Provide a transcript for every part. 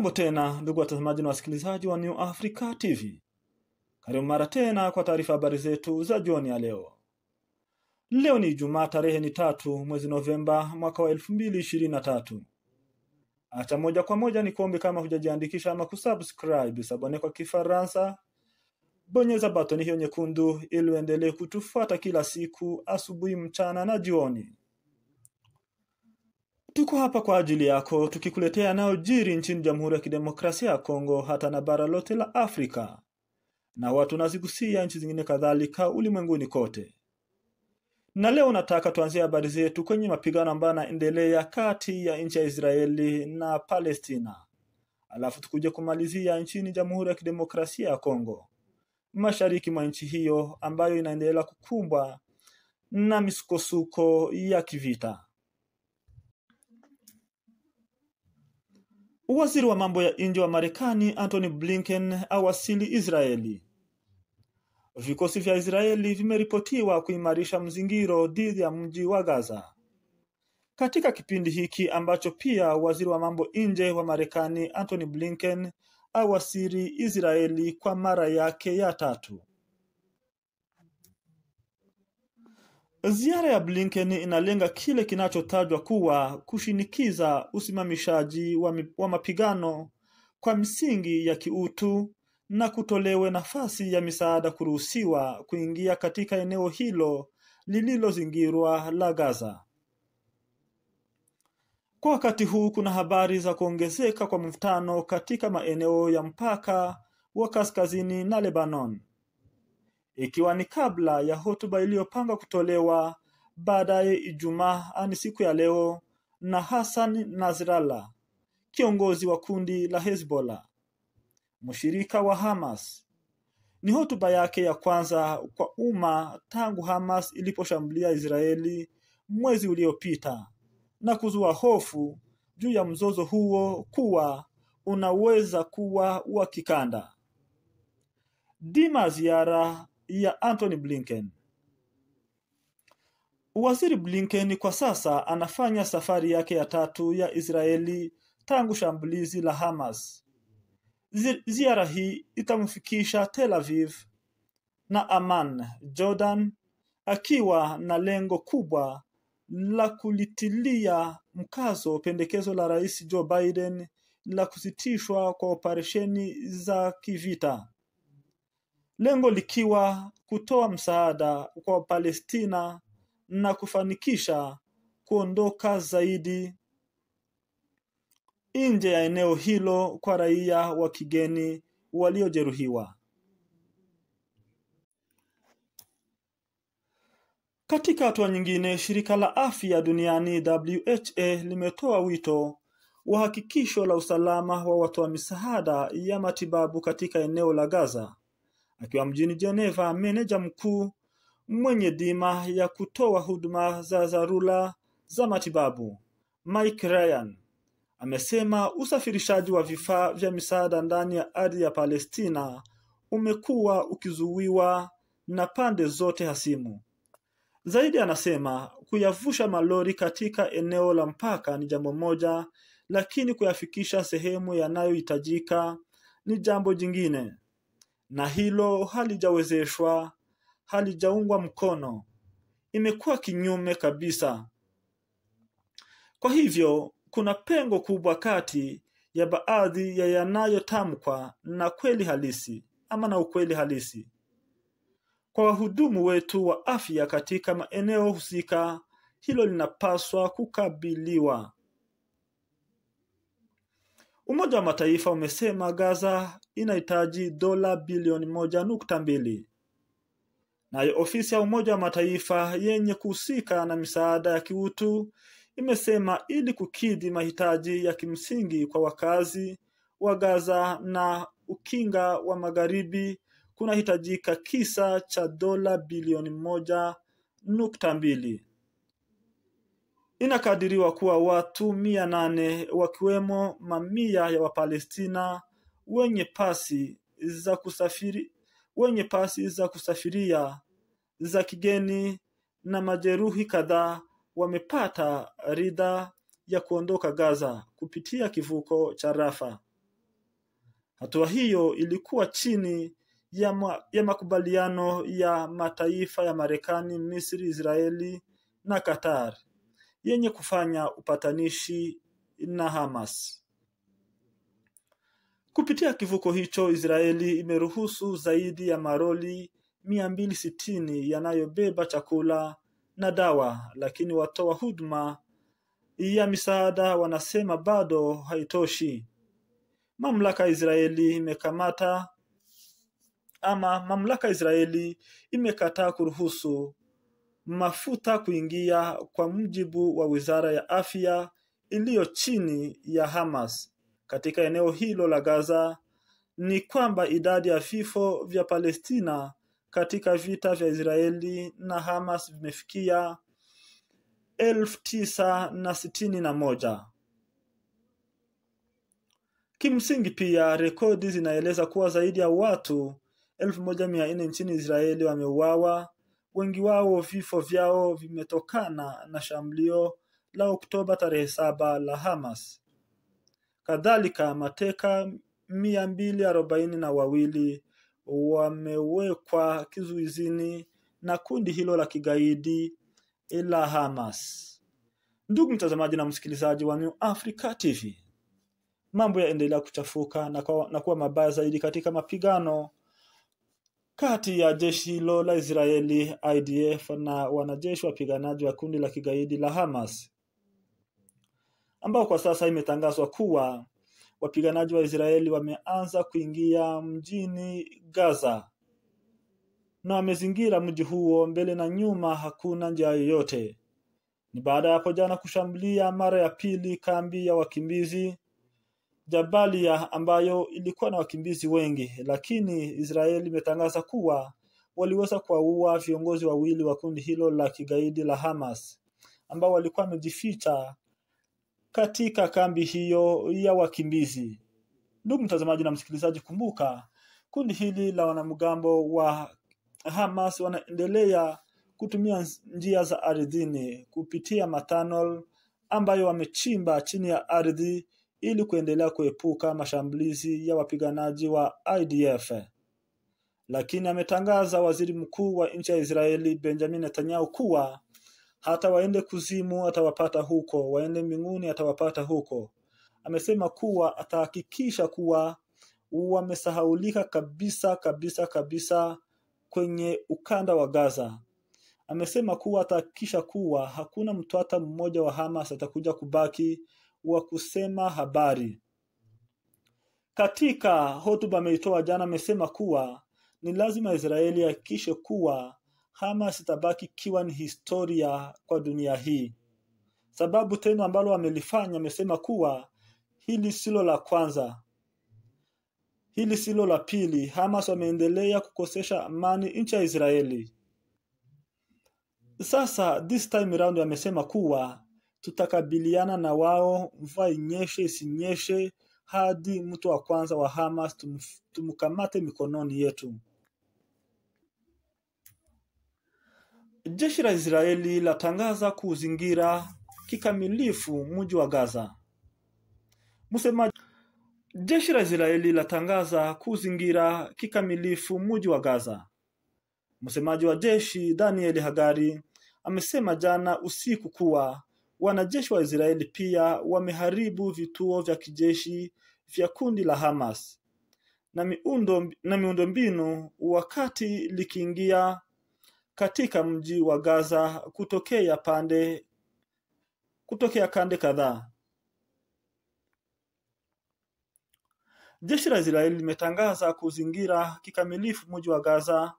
Hamjambo tena ndugu watazamaji na wasikilizaji wa New Africa TV. Karibu mara tena kwa taarifa habari zetu za jioni ya leo. Leo ni Ijumaa, tarehe ni tatu mwezi Novemba mwaka wa elfu mbili ishirini na tatu. Acha moja kwa moja ni kuombe, kama hujajiandikisha ama kusubscribe sabone kwa Kifaransa, bonyeza batoni hiyo nyekundu ili uendelee kutufuata kila siku, asubuhi, mchana na jioni. Tuko hapa kwa ajili yako tukikuletea yanayojiri nchini Jamhuri ya Kidemokrasia ya Kongo hata na bara lote la Afrika na watu nazigusia nchi zingine kadhalika ulimwenguni kote. Na leo nataka tuanzie habari zetu kwenye mapigano ambayo yanaendelea kati ya nchi ya Israeli na Palestina, alafu tukuje kumalizia nchini Jamhuri ya Kidemokrasia ya Kongo, mashariki mwa nchi hiyo ambayo inaendelea kukumbwa na misukosuko ya kivita. Waziri wa mambo ya nje wa Marekani Antony Blinken awasili Israeli. Vikosi vya Israeli vimeripotiwa kuimarisha mzingiro dhidi ya mji wa Gaza. Katika kipindi hiki ambacho pia waziri wa mambo nje wa Marekani Antony Blinken awasili Israeli kwa mara yake ya tatu. Ziara ya Blinken inalenga kile kinachotajwa kuwa kushinikiza usimamishaji wa, wa mapigano kwa misingi ya kiutu na kutolewe nafasi ya misaada kuruhusiwa kuingia katika eneo hilo lililozingirwa la Gaza. Kwa wakati huu kuna habari za kuongezeka kwa mvutano katika maeneo ya mpaka wa kaskazini na Lebanon ikiwa ni kabla ya hotuba iliyopangwa kutolewa baadaye Ijumaa, ani siku ya leo, na Hassan Nasrallah, kiongozi wa kundi la Hezbollah, mshirika wa Hamas. Ni hotuba yake ya kwanza kwa umma tangu Hamas iliposhambulia Israeli mwezi uliopita na kuzua hofu juu ya mzozo huo kuwa unaweza kuwa wa kikanda. Dima ziara ya Anthony Blinken. Waziri Blinken kwa sasa anafanya safari yake ya tatu ya Israeli tangu shambulizi la Hamas. Ziara hii itamfikisha Tel Aviv na Amman, Jordan, akiwa na lengo kubwa la kulitilia mkazo pendekezo la Rais Joe Biden la kusitishwa kwa operesheni za kivita lengo likiwa kutoa msaada kwa Palestina na kufanikisha kuondoka zaidi nje ya eneo hilo kwa raia wa kigeni waliojeruhiwa. Katika hatua nyingine, shirika la afya duniani WHA limetoa wito wa hakikisho la usalama wa watoa misaada ya matibabu katika eneo la Gaza. Akiwa mjini Geneva, meneja mkuu mwenye dhima ya kutoa huduma za dharura za matibabu Mike Ryan amesema usafirishaji wa vifaa vya misaada ndani ya ardhi ya Palestina umekuwa ukizuiwa na pande zote hasimu. Zaidi anasema kuyavusha malori katika eneo la mpaka ni jambo moja, lakini kuyafikisha sehemu yanayohitajika ni jambo jingine na hilo halijawezeshwa, halijaungwa mkono, imekuwa kinyume kabisa. Kwa hivyo kuna pengo kubwa kati ya baadhi ya yanayotamkwa na kweli halisi ama na ukweli halisi. Kwa wahudumu wetu wa afya katika maeneo husika, hilo linapaswa kukabiliwa. Umoja wa Mataifa umesema Gaza inahitaji dola bilioni moja nukta mbili. Nayo ofisi ya Umoja wa Mataifa yenye kuhusika na misaada ya kiutu imesema ili kukidhi mahitaji ya kimsingi kwa wakazi wa Gaza na ukinga wa magharibi kunahitajika kisa cha dola bilioni moja nukta mbili. Inakadiriwa kuwa watu mia nane wakiwemo mamia ya Wapalestina wenye pasi za kusafiri wenye pasi za kusafiria za kigeni na majeruhi kadhaa wamepata ridha ya kuondoka Gaza kupitia kivuko cha Rafa. Hatua hiyo ilikuwa chini ya, ma, ya makubaliano ya mataifa ya Marekani, Misri, Israeli na Qatar yenye kufanya upatanishi na Hamas. Kupitia kivuko hicho, Israeli imeruhusu zaidi ya maroli 260 yanayobeba chakula na dawa, lakini watoa huduma ya misaada wanasema bado haitoshi. Mamlaka ya Israeli imekamata ama mamlaka ya Israeli imekataa kuruhusu mafuta kuingia kwa mujibu wa Wizara ya Afya iliyo chini ya Hamas katika eneo hilo la Gaza ni kwamba idadi ya vifo vya Palestina katika vita vya Israeli na Hamas vimefikia elfu tisa na sitini na moja. Kimsingi pia rekodi zinaeleza kuwa zaidi ya watu elfu moja mia nne nchini Israeli wameuawa, wengi wao vifo vyao vimetokana na shambulio la Oktoba tarehe saba la Hamas. Kadhalika, mateka mia mbili arobaini na wawili wamewekwa kizuizini na kundi hilo la kigaidi la Hamas. Ndugu mtazamaji na msikilizaji wa New Africa TV, mambo yaendelea kuchafuka na kuwa, mabaya zaidi katika mapigano kati ya jeshi hilo la Israeli IDF na wanajeshi wapiganaji wa kundi la kigaidi la Hamas ambao kwa sasa imetangazwa kuwa wapiganaji wa Israeli wameanza kuingia mjini Gaza na wamezingira mji huo mbele na nyuma, hakuna njia yoyote. Ni baada ya hapo jana kushambulia mara ya pili kambi ya wakimbizi Jabalia ambayo ilikuwa na wakimbizi wengi, lakini Israeli imetangaza kuwa waliweza kuwaua viongozi wawili wa kundi hilo la kigaidi la Hamas ambao walikuwa wamejificha katika kambi hiyo ya wakimbizi. Ndugu mtazamaji na msikilizaji, kumbuka kundi hili la wanamgambo wa Hamas wanaendelea kutumia njia za ardhini kupitia matanol ambayo wamechimba chini ya ardhi ili kuendelea kuepuka mashambulizi ya wapiganaji wa IDF. Lakini ametangaza waziri mkuu wa nchi ya Israeli Benjamin Netanyahu kuwa hata waende kuzimu atawapata huko, waende mbinguni atawapata huko. Amesema kuwa atahakikisha kuwa wamesahaulika kabisa kabisa kabisa kwenye ukanda wa Gaza. Amesema kuwa atahakikisha kuwa hakuna mtu hata mmoja wa Hamas atakuja kubaki wa kusema habari. Katika hotuba ameitoa jana, amesema kuwa ni lazima Israeli ihakikishe kuwa Hamas itabaki ikiwa ni historia kwa dunia hii. Sababu tena ambalo amelifanya, amesema kuwa hili silo la kwanza, hili silo la pili. Hamas wameendelea kukosesha amani nchi ya Israeli. Sasa this time round amesema kuwa tutakabiliana na wao, mvua inyeshe isinyeshe, hadi mtu wa kwanza wa Hamas tum, tumkamate mikononi yetu. Jeshi la Israeli latangaza kuuzingira kikamilifu mji wa Gaza. Msemaji Jeshi la Israeli latangaza kuzingira kikamilifu mji wa Gaza. Msemaji wa jeshi Daniel Hagari amesema jana usiku kuwa wanajeshi wa Israeli pia wameharibu vituo vya kijeshi vya kundi la Hamas na miundo na miundombinu wakati likiingia katika mji wa Gaza kutokea pande kutokea kande kadhaa. Jeshi la Israeli limetangaza kuzingira kikamilifu mji wa Gaza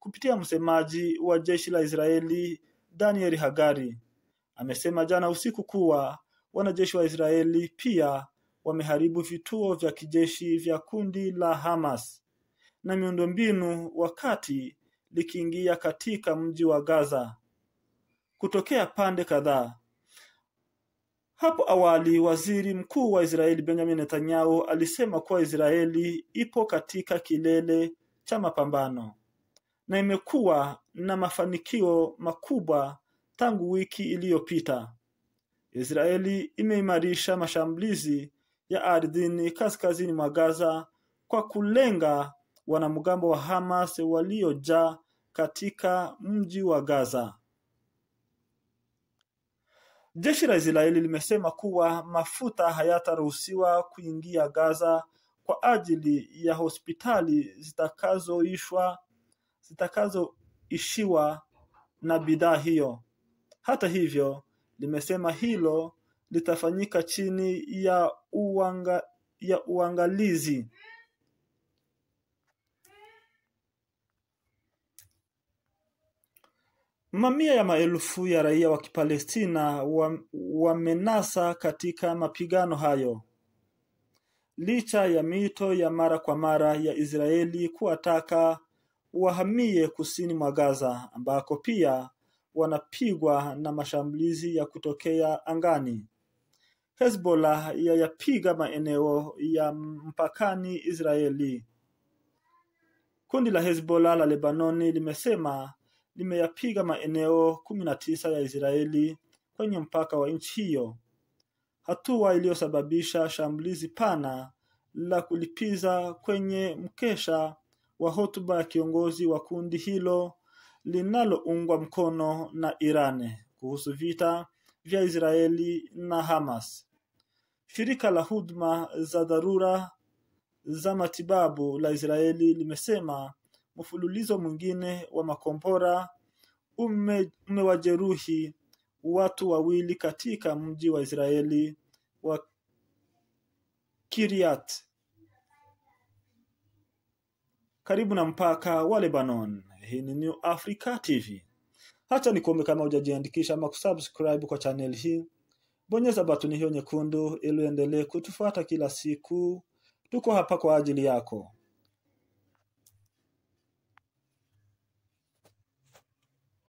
kupitia msemaji wa jeshi la Israeli Daniel Hagari amesema jana usiku kuwa wanajeshi wa Israeli pia wameharibu vituo vya kijeshi vya kundi la Hamas na miundombinu wakati likiingia katika mji wa Gaza kutokea pande kadhaa. Hapo awali, waziri mkuu wa Israeli Benjamin Netanyahu alisema kuwa Israeli ipo katika kilele cha mapambano na imekuwa na mafanikio makubwa tangu wiki iliyopita. Israeli imeimarisha mashambulizi ya ardhini kaskazini mwa Gaza kwa kulenga wanamgambo wa Hamas waliojaa katika mji wa Gaza. Jeshi la Israeli limesema kuwa mafuta hayataruhusiwa kuingia Gaza kwa ajili ya hospitali zitakazoishwa zitakazoishiwa na bidhaa hiyo. Hata hivyo, limesema hilo litafanyika chini ya uanga, ya uangalizi. Mamia ya maelfu ya raia wa Kipalestina wamenasa wa katika mapigano hayo. Licha ya mito ya mara kwa mara ya Israeli kuwataka wahamie kusini mwa Gaza ambako pia wanapigwa na mashambulizi ya kutokea angani. Hezbollah yayapiga maeneo ya mpakani Israeli. Kundi la Hezbollah la Lebanoni limesema limeyapiga maeneo kumi na tisa ya Israeli kwenye mpaka wa nchi hiyo, hatua iliyosababisha shambulizi pana la kulipiza kwenye mkesha wa hotuba ya kiongozi wa kundi hilo linaloungwa mkono na Iran kuhusu vita vya Israeli na Hamas. Shirika la huduma za dharura za matibabu la Israeli limesema mfululizo mwingine wa makombora ume, umewajeruhi watu wawili katika mji wa Israeli wa Kiryat karibu na mpaka wa Lebanon. Hii ni New Africa TV. Hacha ni kuombe kama hujajiandikisha ama kusubscribe kwa channel hii, bonyeza batuni hiyo nyekundu ili uendelee kutufuata kila siku. Tuko hapa kwa ajili yako.